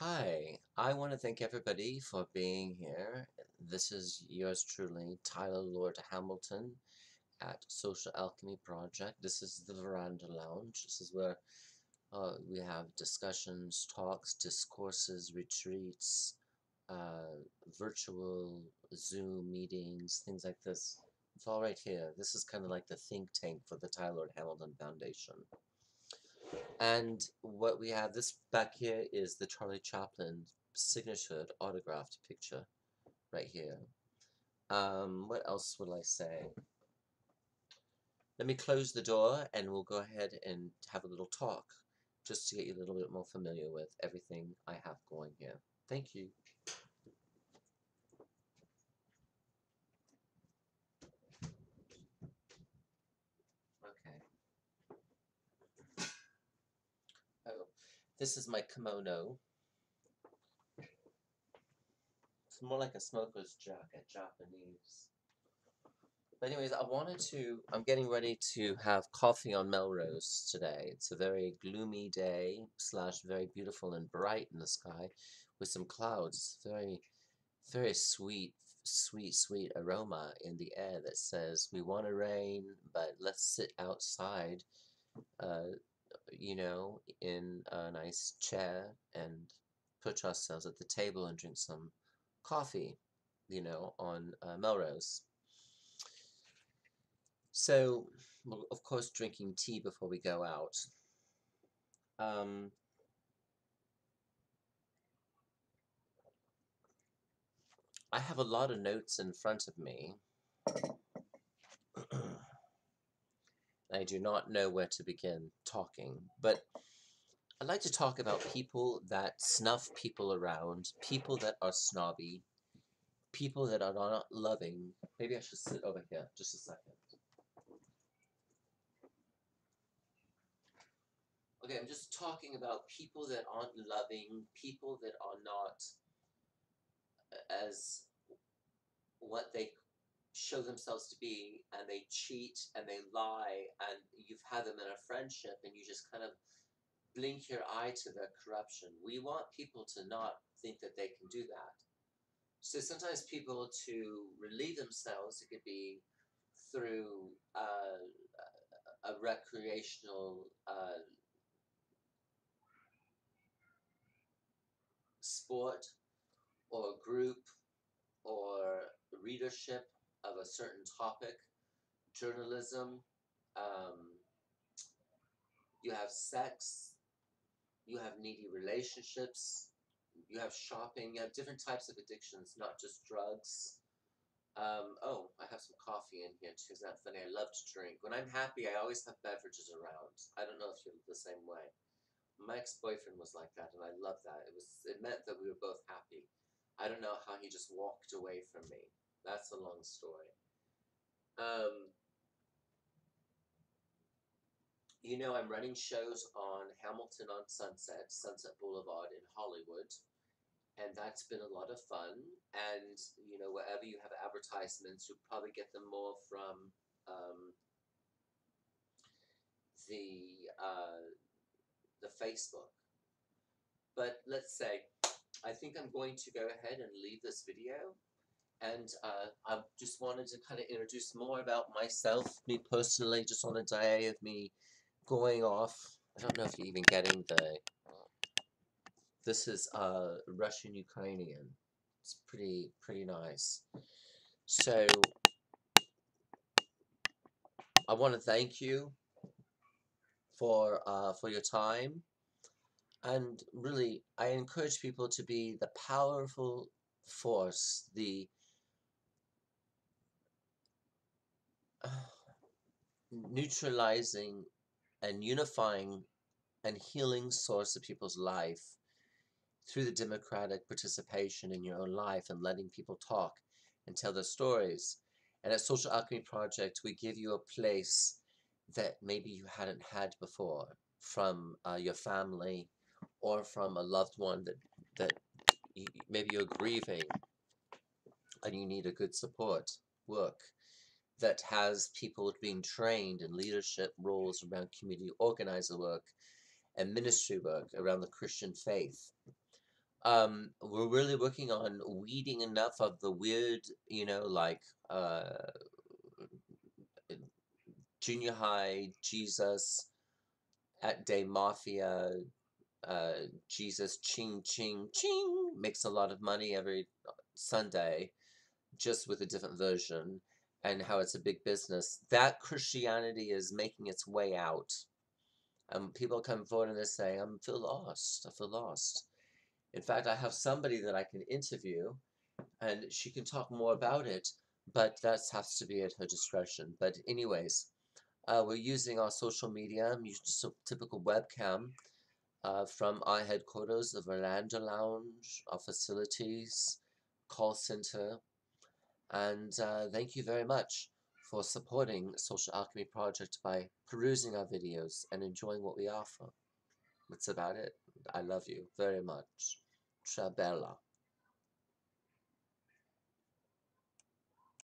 Hi, I want to thank everybody for being here. This is yours truly, Tyler Lord Hamilton at Social Alchemy Project. This is the Veranda Lounge. This is where uh, we have discussions, talks, discourses, retreats, uh, virtual Zoom meetings, things like this. It's all right here. This is kind of like the think tank for the Tyler Lord Hamilton Foundation. And what we have this back here is the Charlie Chaplin signature autographed picture right here. Um, what else will I say? Let me close the door and we'll go ahead and have a little talk just to get you a little bit more familiar with everything I have going here. Thank you. Oh, this is my kimono. It's more like a smoker's jacket, Japanese. But anyways, I wanted to, I'm getting ready to have coffee on Melrose today. It's a very gloomy day, slash very beautiful and bright in the sky with some clouds. Very, very sweet, sweet, sweet aroma in the air that says, we want to rain, but let's sit outside uh, you know, in a nice chair and put ourselves at the table and drink some coffee, you know, on uh, Melrose. So, well, of course, drinking tea before we go out. Um, I have a lot of notes in front of me. I do not know where to begin talking, but I'd like to talk about people that snuff people around, people that are snobby, people that are not loving. Maybe I should sit over here just a second. Okay, I'm just talking about people that aren't loving, people that are not as what they show themselves to be and they cheat and they lie and you've had them in a friendship and you just kind of blink your eye to their corruption. We want people to not think that they can do that. So sometimes people to relieve themselves, it could be through uh, a recreational uh, sport or group or readership of a certain topic, journalism, um, you have sex, you have needy relationships, you have shopping, you have different types of addictions, not just drugs. Um, oh, I have some coffee in here too. Isn't that funny? I love to drink. When I'm happy, I always have beverages around. I don't know if you're the same way. My ex-boyfriend was like that, and I love that. It was it meant that we were both happy. I don't know how he just walked away from me. That's a long story. Um, you know, I'm running shows on Hamilton on Sunset, Sunset Boulevard in Hollywood, and that's been a lot of fun. And you know, wherever you have advertisements, you'll probably get them more from um, the uh, the Facebook. But let's say, I think I'm going to go ahead and leave this video and uh, I just wanted to kind of introduce more about myself, me personally, just on a day of me going off. I don't know if you're even getting the. This is uh, Russian Ukrainian. It's pretty pretty nice. So I want to thank you for uh, for your time, and really I encourage people to be the powerful force, the neutralizing and unifying and healing source of people's life through the democratic participation in your own life and letting people talk and tell their stories. And at Social Alchemy Project, we give you a place that maybe you hadn't had before from uh, your family or from a loved one that, that you, maybe you're grieving and you need a good support work that has people being trained in leadership roles around community organizer work and ministry work around the Christian faith. um, we're really working on weeding enough of the weird, you know, like uh, junior high Jesus at day mafia uh, Jesus ching ching ching makes a lot of money every Sunday just with a different version and how it's a big business. That Christianity is making its way out. And people come forward and they say, I feel lost. I feel lost. In fact, I have somebody that I can interview and she can talk more about it, but that has to be at her discretion. But anyways, uh, we're using our social media. I'm using a typical webcam uh, from our headquarters, the Veranda Lounge, our facilities, call center. And uh, thank you very much for supporting Social Alchemy Project by perusing our videos and enjoying what we offer. That's about it. I love you very much. Trabella.